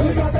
Yo,